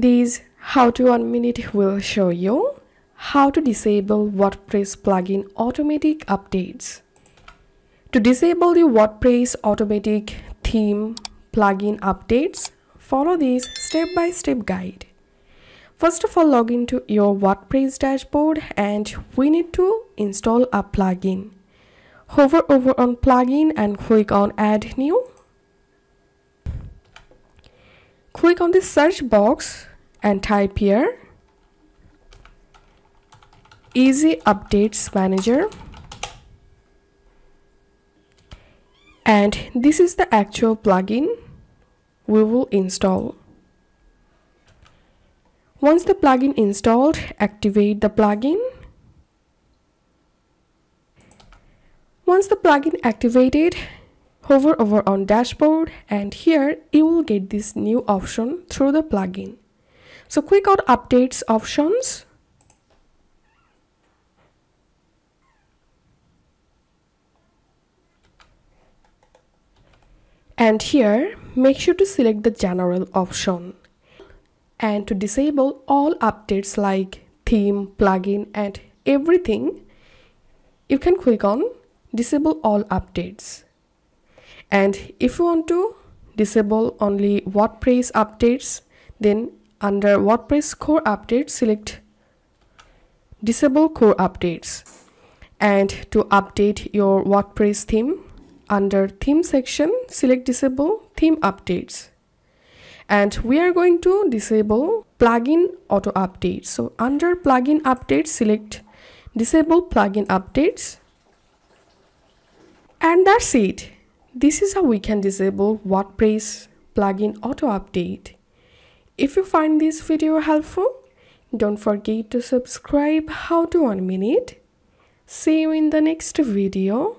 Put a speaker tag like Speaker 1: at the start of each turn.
Speaker 1: This how to one minute will show you how to disable WordPress plugin automatic updates. To disable the WordPress automatic theme plugin updates, follow this step-by-step -step guide. First of all, log into your WordPress dashboard and we need to install a plugin. Hover over on plugin and click on add new. Click on the search box and type here Easy Updates Manager and this is the actual plugin we will install. Once the plugin installed, activate the plugin. Once the plugin activated, hover over on dashboard and here you will get this new option through the plugin. So click on updates options. And here make sure to select the general option and to disable all updates like theme, plugin and everything, you can click on disable all updates. And if you want to disable only WordPress updates, then under WordPress core updates, select disable core updates. And to update your WordPress theme, under theme section, select disable theme updates. And we are going to disable plugin auto updates so under plugin updates select disable plugin updates. And that's it this is how we can disable wordpress plugin auto update if you find this video helpful don't forget to subscribe. How to one minute. See you in the next video